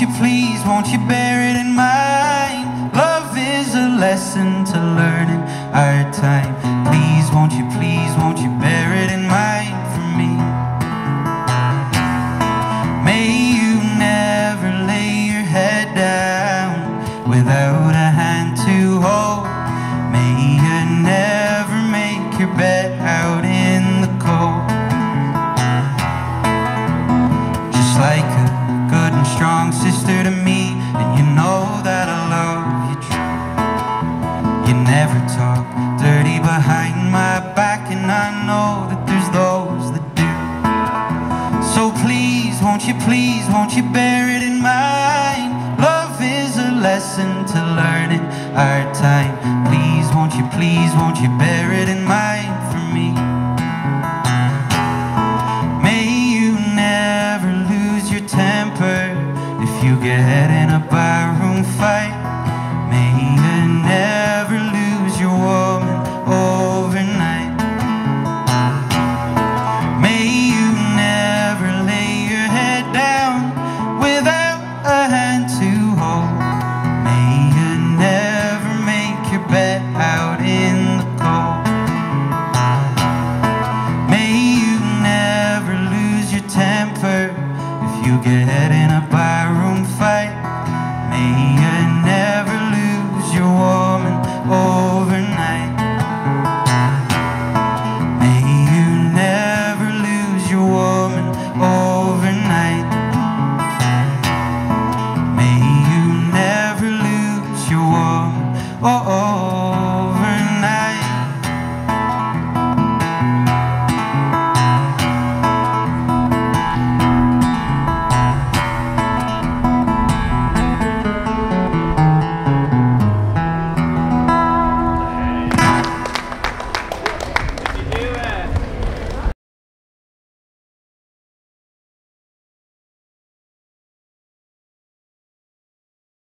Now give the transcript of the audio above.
you please, won't you bear it in mind? Love is a lesson to learn in our time. Please, won't you please, won't you bear it in mind for me? May you never lay your head down without a hand to hold. May you never make your bed out in the cold. Just like a good and strong You never talk dirty behind my back, and I know that there's those that do. So please, won't you please, won't you bear it in mind? Love is a lesson to learn in our time. Please, won't you please, won't you bear it in mind for me? May you never lose your temper if you get in a barroom fight. you get in a barroom fight. May you never lose your woman overnight. May you never lose your woman overnight. May you never lose your woman. Oh, oh.